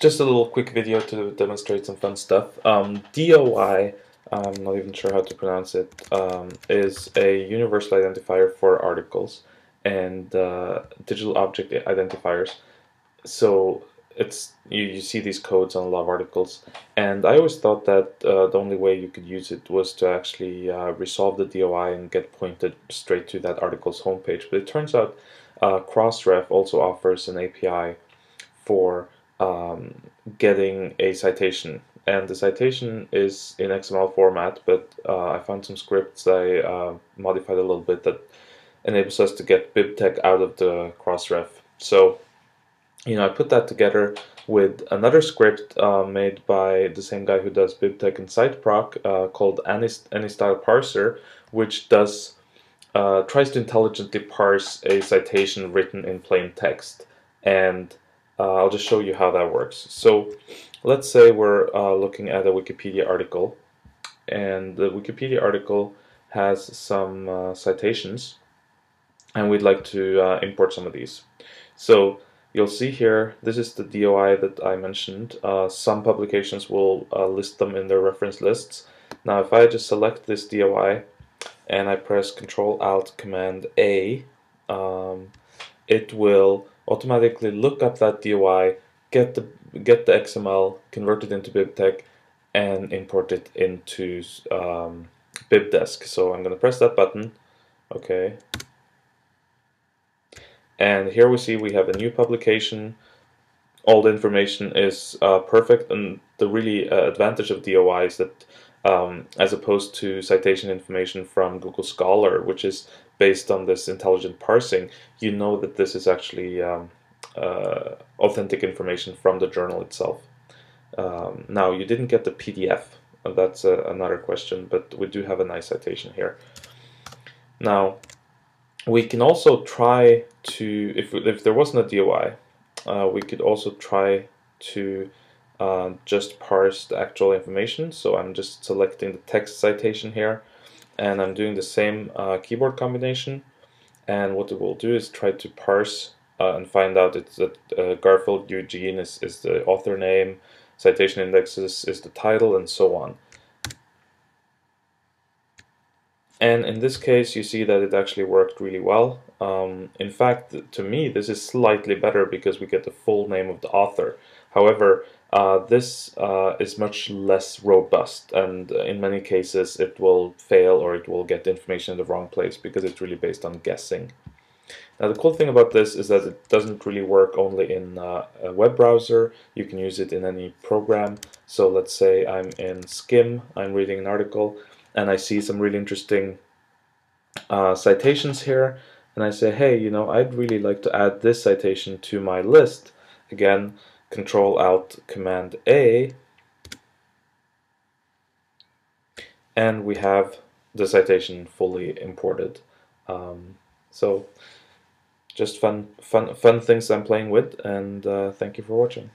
just a little quick video to demonstrate some fun stuff. Um, DOI, I'm not even sure how to pronounce it, um, is a universal identifier for articles and uh, digital object identifiers. So it's you, you see these codes on a lot of articles, and I always thought that uh, the only way you could use it was to actually uh, resolve the DOI and get pointed straight to that article's homepage. But it turns out uh, Crossref also offers an API for um, getting a citation. And the citation is in XML format, but uh, I found some scripts I uh, modified a little bit that enables us to get BibTeX out of the Crossref. So, you know, I put that together with another script uh, made by the same guy who does BibTeX and CiteProc uh, called AnyStyle Parser, which does uh, tries to intelligently parse a citation written in plain text. And uh, I'll just show you how that works. So let's say we're uh, looking at a Wikipedia article and the Wikipedia article has some uh, citations and we'd like to uh, import some of these. So you'll see here, this is the DOI that I mentioned. Uh, some publications will uh, list them in their reference lists. Now if I just select this DOI and I press Control Alt Command A, um, it will automatically look up that DOI, get the get the XML, convert it into BibTeX, and import it into um, BibDesk. So I'm going to press that button. Okay. And here we see we have a new publication. All the information is uh, perfect, and the really uh, advantage of DOI is that um, as opposed to citation information from Google Scholar, which is based on this intelligent parsing, you know that this is actually um, uh, authentic information from the journal itself. Um, now, you didn't get the PDF, that's uh, another question, but we do have a nice citation here. Now, we can also try to, if, if there wasn't a DOI, uh, we could also try to uh, just parse the actual information. So I'm just selecting the text citation here and I'm doing the same uh, keyboard combination and what it will do is try to parse uh, and find out it's that uh, Garfield Eugene is, is the author name, citation indexes is the title and so on. And in this case you see that it actually worked really well. Um, in fact, to me this is slightly better because we get the full name of the author. However, uh, this uh, is much less robust and in many cases it will fail or it will get information in the wrong place because it's really based on guessing. Now the cool thing about this is that it doesn't really work only in uh, a web browser, you can use it in any program. So let's say I'm in Skim, I'm reading an article and I see some really interesting uh, citations here and I say hey you know I'd really like to add this citation to my list. Again Control Alt Command A and we have the citation fully imported. Um, so just fun, fun, fun things I'm playing with, and uh, thank you for watching.